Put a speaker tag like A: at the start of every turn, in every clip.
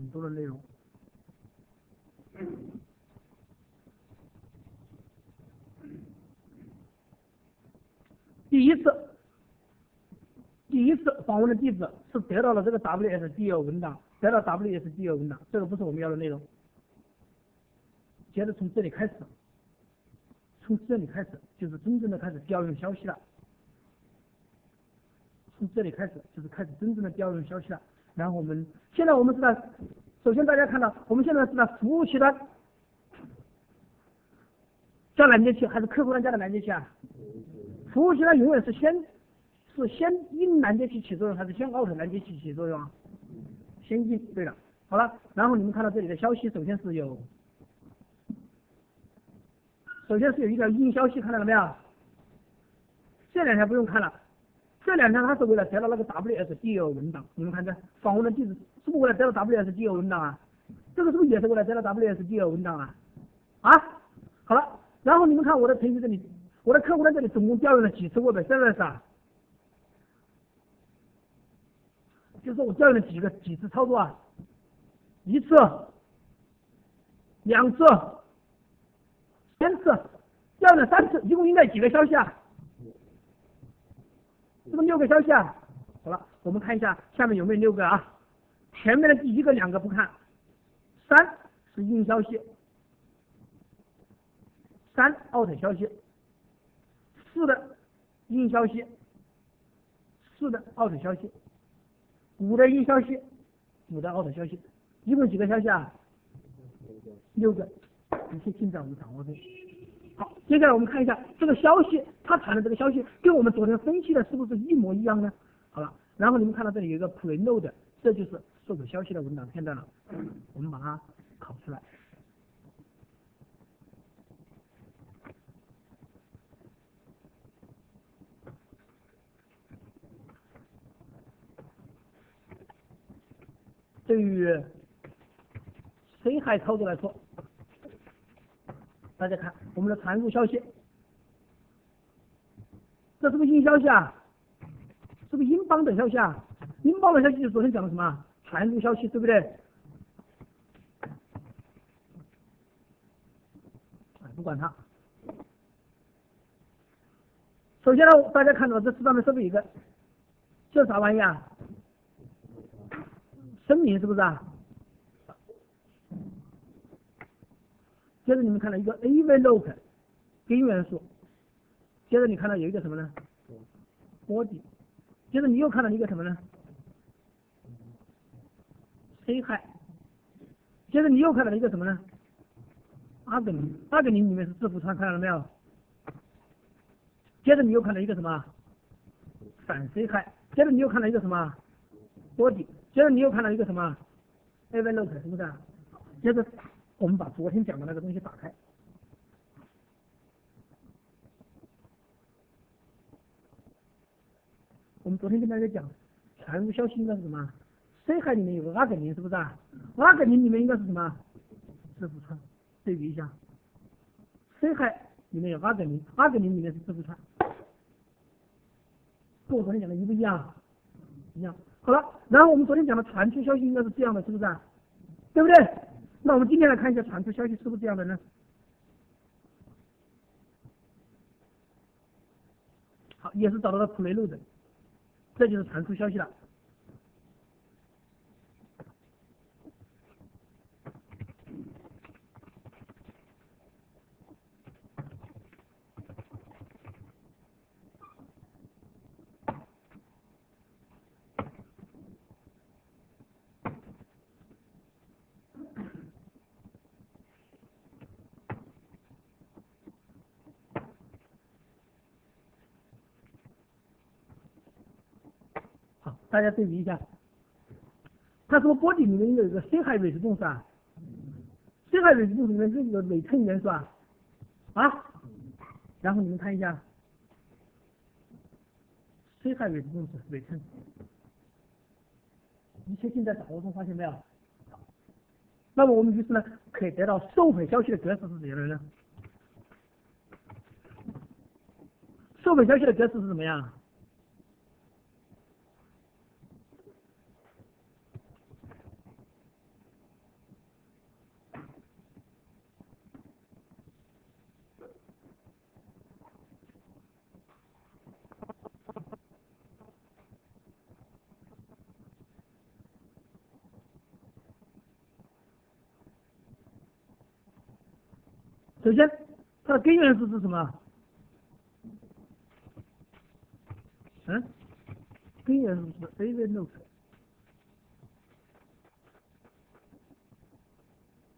A: 很多的内容。第一次，第一次访问的地址是得到了这个 WSDL 文档，得到 WSDL 文档，这个不是我们要的内容。接着从这里开始，从这里开始就是真正的开始调用消息了。从这里开始就是开始真正的调用消息了。然后我们现在我们是在，首先大家看到我们现在是在服务器端加拦截器还是客户端加的拦截器啊？服务器端永远是先是先硬拦截器起作用还是先 out 拦截器起作用啊？先 in 对了，好了，然后你们看到这里的消息，首先是有，首先是有一个硬消息，看到了没有？这两条不用看了，这两条它是为了得到那个 WSDL 文档，你们看这访问的地址是不是为了得到 WSDL 文档啊？这个是不是也是为了得到 WSDL 文档啊？啊，好了，然后你们看我的程序这里。我的客户在这里总共调用了几次 Web Service 啊？就是我调用了几个几次操作啊？一次、两次、三次，调用了三次，一共应该几个消息啊？是不是六个消息啊？好了，我们看一下下面有没有六个啊？前面的第一个两个不看，三是硬消息，三 out 消息。四的硬消息，四的 out 消息，五的硬消息，五的 out 消息，一共几个消息啊？六个，一切尽在我们掌握中。好，接下来我们看一下这个消息，它传的这个消息跟我们昨天分析的是不是一模一样呢？好了，然后你们看到这里有一个 preload，这就是搜索消息的文档片段了，我们把它拷出来。对于 C 海操作来说，大家看我们的传入消息，这是不是硬消息啊？是不是英镑的消息啊？英镑的消息就昨天讲的什么？传入消息对不对？哎不管它。首先呢，大家看到这上面是不是一个？这啥玩意啊？声明是不是啊？接着你们看到一个 AVLOC 根元素，接着你看到有一个什么呢？body，接着你又看到一个什么呢？C 海，接着你又看到一个什么呢？阿格林，阿格林里面是字符串，看到了没有？接着你又看到一个什么？反 C 海，接着你又看到一个什么？body。接着你又看到一个什么？Evernote 是不是？接着我们把昨天讲的那个东西打开。我们昨天跟大家讲，传入消息应该是什么？C 海里面有个阿格林，是不是？阿格林里面应该是什么？字符串，对比一下。C 海里面有阿格林，阿格林里面是字符串，跟我昨天讲的一不一样？一样。好了，然后我们昨天讲的传出消息应该是这样的，是不是啊？对不对？那我们今天来看一下传出消息是不是这样的呢？好，也是找到了普雷路的，这就是传出消息了。大家对比一下，他说玻璃里面有一个深海尾子动是啊深海尾子动里面是一个尾称元素啊，啊，然后你们看一下深海尾子动是尾称，一切尽在掌握中，发现没有？那么我们于是呢，可以得到受粉消息的格式是怎样的呢？受粉消息的格式是怎么样？首先，它的根元素是什么？嗯，根元素是 A V note。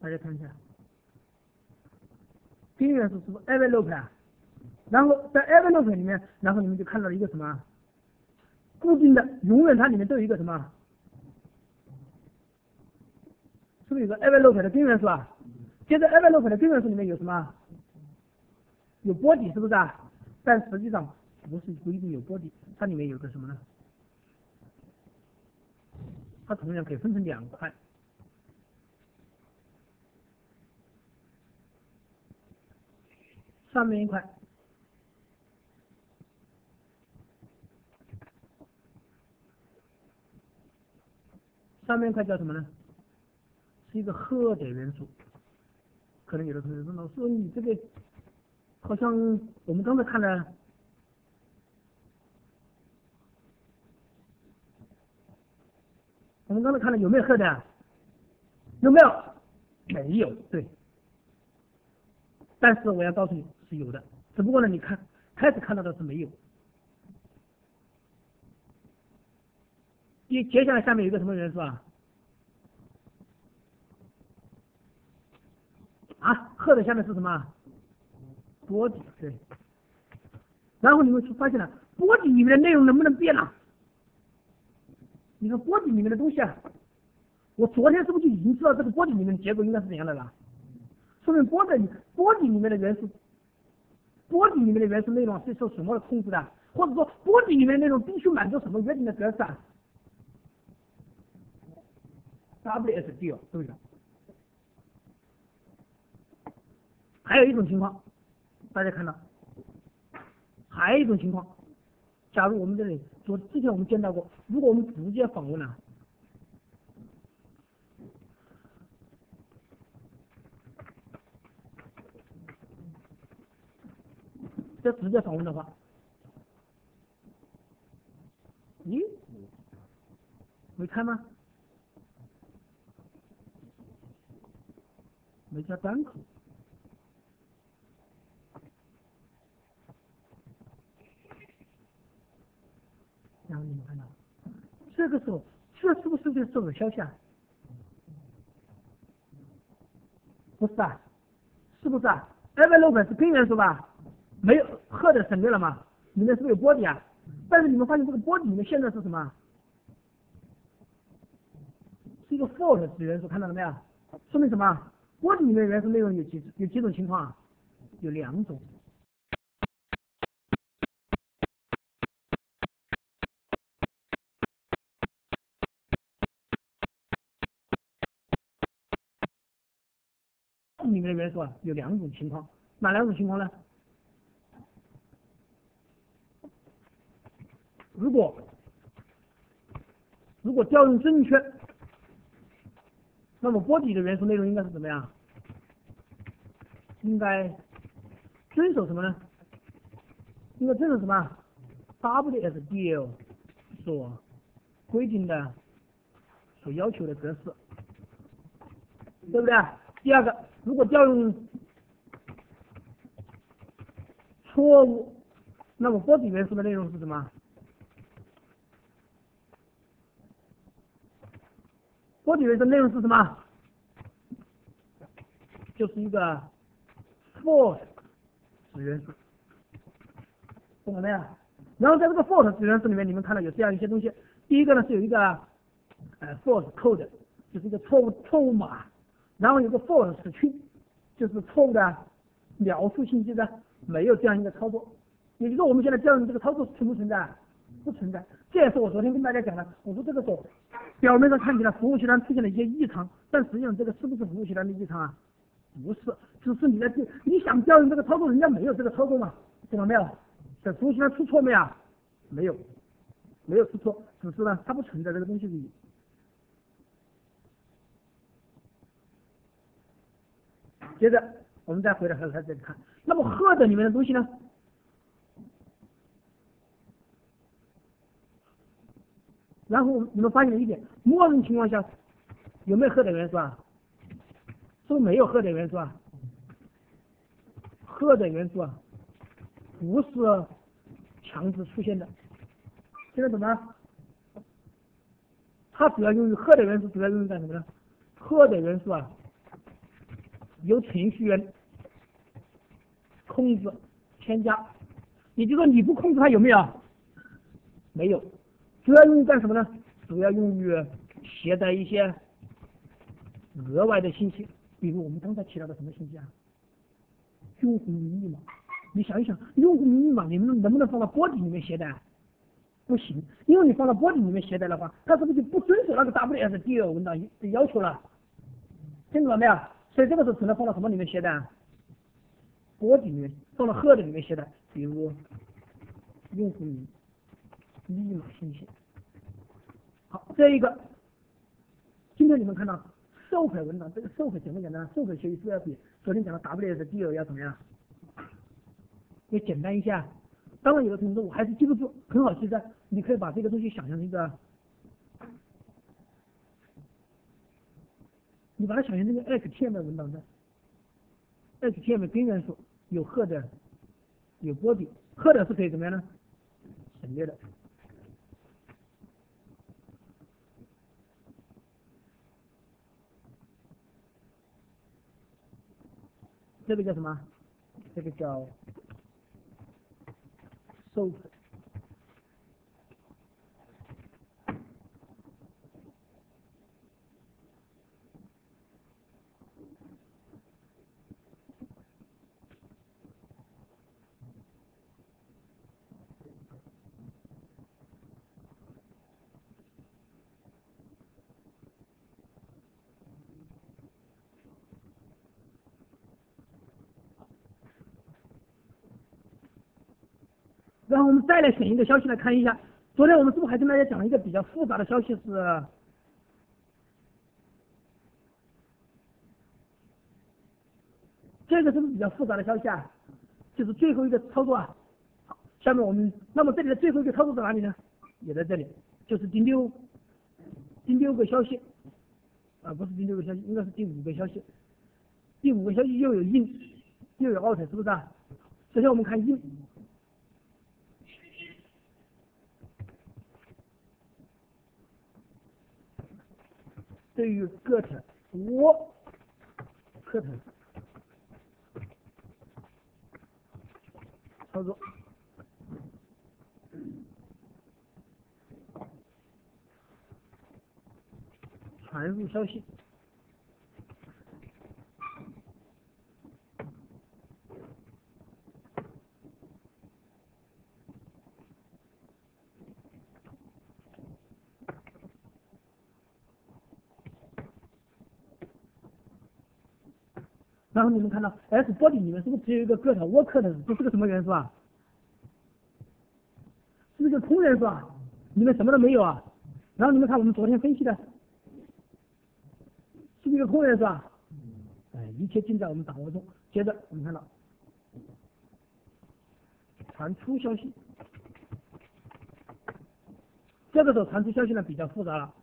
A: 大家看一下，根元素是不是 A V note 啊？然后在 A V note 里面，然后你们就看到一个什么？固定的，永远它里面都有一个什么？是不是有个 A V note 的根元素啊？接着 A V note 的根元素里面有什么？有波底，是不是啊？但实际上不是不一定有波底，它里面有个什么呢？它同样可以分成两块，上面一块，上面一块叫什么呢？是一个荷的元素。可能有的同学说：“老师，你这个。”好像我们刚才看的，我们刚才看了有没有黑的？有没有？没有，对。但是我要告诉你是有的，只不过呢，你看开始看到的是没有。接接下来下面有个什么人是吧？啊，褐的下面是什么？波底对，然后你们就发现了波底里面的内容能不能变了？你看波底里面的东西啊，我昨天是不是就已经知道这个波底里面结构应该是怎样的了？说明波底波底里面的元素，波底里面的元素内容是受什么控制的？或者说波底里面的内容必须满足什么约定的格式啊？WSD 对不对？还有一种情况。大家看到，还有一种情况，假如我们这里昨之前我们见到过，如果我们直接访问了，这直接访问的话，咦，没开吗？没加端口。然后你们看到，这个时候，这是不是就是这种消息啊？不是啊，是不是啊 e v e r l o p 是根元素吧？没有赫的省略了吗？里面是不是有波底啊？但是你们发现这个波底里面现在是什么？是一个 fault 子元素，看到了没有？说明什么？波底里面元素内容有几有几种情况？有两种。里面的元素啊，有两种情况，哪两种情况呢？如果如果调用正确，那么波底的元素内容应该是怎么样？应该遵守什么呢？应该遵守什么？WSDL 所规定的、所要求的格式，对不对？第二个，如果调用错误，那么波底元素的内容是什么？波底元素内容是什么？就是一个 false 子元素，懂了没有？然后在这个 false 子元素里面，你们看到有这样一些东西。第一个呢是有一个呃 false code，就是一个错误错误码。然后有个 false 区，就是错误的描述信息的，没有这样一个操作。也就是说，我们现在调用这个操作存不存在？不存在。这也是我昨天跟大家讲的。我说这个说，表面上看起来服务器端出现了一些异常，但实际上这个是不是服务器端的异常啊？不是，只是你在调，你想调用这个操作，人家没有这个操作嘛？懂了没有？这服务器端出错没有？没有，没有出错，只是呢，它不存在这个东西而已。接着，我们再回到盒子这里看。那么赫的里面的东西呢？然后你们发现了一点，默认情况下有没有赫的元素啊？是不是没有赫的元素啊？核的元素啊，不是强制出现的，听得懂吗？它主要用于核的元素，主要用于干什么呢？核的元素啊，由程序员控制添加，也就是说你不控制它有没有？没有，主要用于干什么呢？主要用于携带一些额外的信息，比如我们刚才提到的什么信息啊？用户名密码，你想一想，用户名密码你们能不能放到波底里面携带？不行，因为你放到波底里面携带的话，它是不是就不遵守那个 WSDL 文档的要求了？听懂了没有？所以这个时候只能放到什么里面携带？波底里面，放到核的里面携带，比如用户名密码信息。好，这一个，今天你们看到授权文档，这个授权简不简单？授权协议是要比昨天讲的 WSDL 要怎么样？要简单一些。当然，有的同学说我还是记不住，很好，记的你可以把这个东西想象成一个，你把它想成这个 html 文档上，html 根元素有 head 有 body，head 是可以怎么样呢？省略的。这个叫什么？这个叫 soft。然后我们再来选一个消息来看一下。昨天我们是不是还跟大家讲了一个比较复杂的消息？是这个是不是比较复杂的消息啊？就是最后一个操作啊。好，下面我们那么这里的最后一个操作在哪里呢？也在这里，就是第六第六个消息啊，不是第六个消息，应该是第五个消息。第五个消息又有 in 又有 out，是不是啊？首先我们看 in。对于个体我课程操作，传入消息。然后你们看到 S body 里面是不是只有一个 get work 的？这是个什么元素啊？是个空元素啊？里面什么都没有啊？然后你们看我们昨天分析的，是不是一个空元素啊？哎，一切尽在我们掌握中。接着我们看到传出消息，这个时候传出消息呢比较复杂了。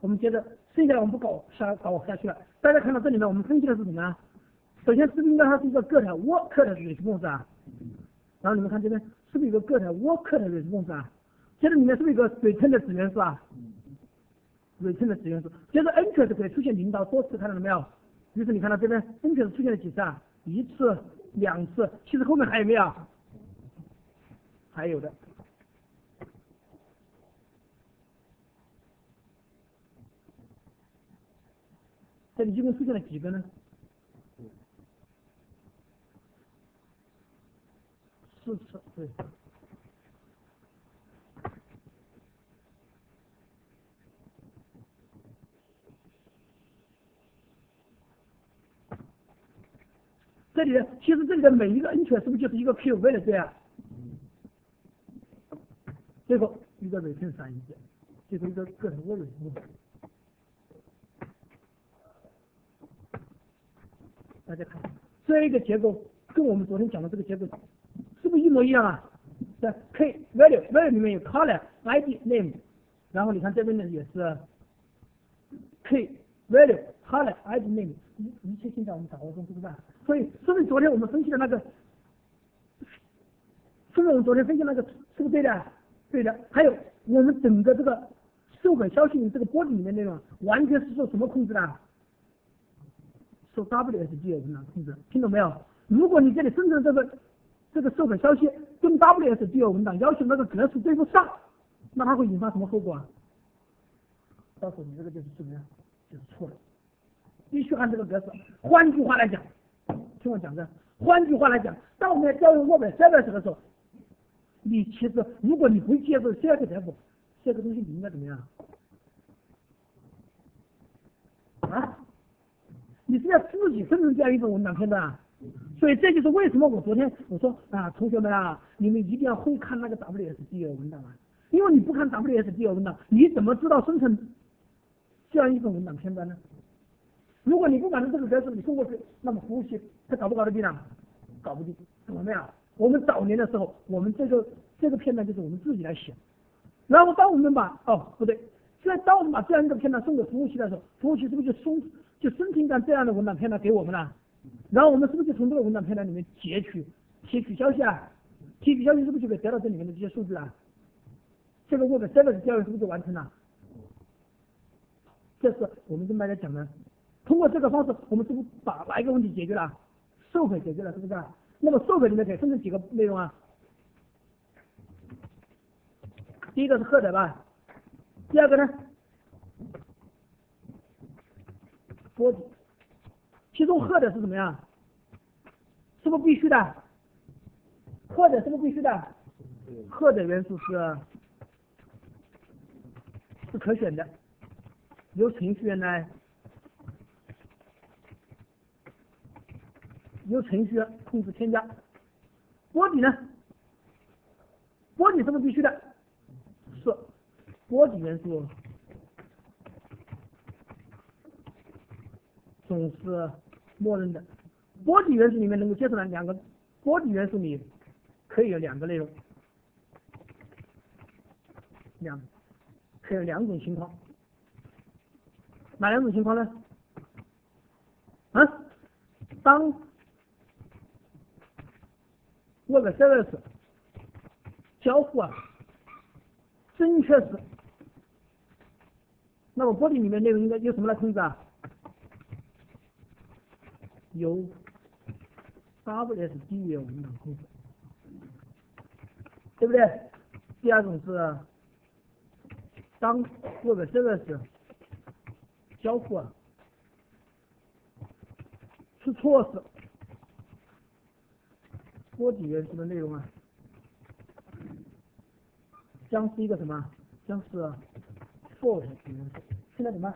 A: 我们接着，剩下我们不搞下搞下去了。大家看到这里面，我们分析的是什么呢？首先是不是应该它是一个个体 work 的 response 啊？然后你们看这边是不是有个个体 work 的 response 啊？接着里面是不是有个 return 的子元素啊？return 的子元素，接着 interest 可以出现零到多次，看到了没有？于是你看到这边 interest 出现了几次啊？一次、两次，其实后面还有没有？还有的。这里一共出现了几个呢？四次，对。这里其实这里的每一个 n 圈是不是就是一个 q 位了？对啊。最后一个 return 三一，最后一个个人 v a l 大家看，这个结构跟我们昨天讲的这个结构是不是一模一样啊？在 k value value 里面有 color id name，然后你看这边呢也是 k value color id name，一一切尽在我们掌握中，是不是？所以是不是昨天我们分析的那个？是不是我们昨天分析那个是不是对的？对的。还有我们整个这个授粉消息这个波底里面内容，完全是受什么控制的？受 WSGL 文档控制，听懂没有？如果你这里生成这个这个授粉消息跟 WSGL 文档要求那个格式对不上，那它会引发什么后果啊？到时候你这个就是怎么样？就是错的，必须按这个格式。换句话来讲，听我讲的。换句话来讲，当我们要调用 Word Service 的时候，你其实如果你不接受 s e l f 这个东西你应该怎么样？啊？要自己生成这样一份文档片段啊，所以这就是为什么我昨天我说啊，同学们啊，你们一定要会看那个 WSDL 文档啊，因为你不看 WSDL 文档，你怎么知道生成这样一份文档片段呢？如果你不满足这个格式，你送过去，那么服务器它搞不搞得定呢？搞不定，怎么样？我们早年的时候，我们这个这个片段就是我们自己来写，然后当我们把哦不对，现在当我们把这样一个片段送给服务器的时候，服务器是不是就送？就申请张这样的文档片段给我们了，然后我们是不是就从这个文档片段里面截取、提取消息啊？提取消息是不是就可以得到这里面的这些数字啊？这个 Web Service 交易是不是就完成了？这是我们跟大家讲的，通过这个方式，我们是不是把哪一个问题解决了？授粉解决了，是不是？那么授粉里面可以分成几个内容啊？第一个是贺者吧，第二个呢？波底，其中赫的是什么呀？是不是必须的？赫的是不是必须的？赫的元素是是可选的，由程序员来由程序员控制添加。波底呢？波底是不是必须的？是，波底元素。总是默认的。波底元素里面能够接受的两个，波底元素里可以有两个内容，两可以有两种情况，哪两种情况呢？啊，当 Web Service 交付啊正确时，那么波底里面内容应该由什么来控制啊？由 WSDL 文档控制，对不对？第二种是当 Web Service 交付啊出错时，波底元素的内容啊将是一个什么？将是 fault 元素。现在怎么？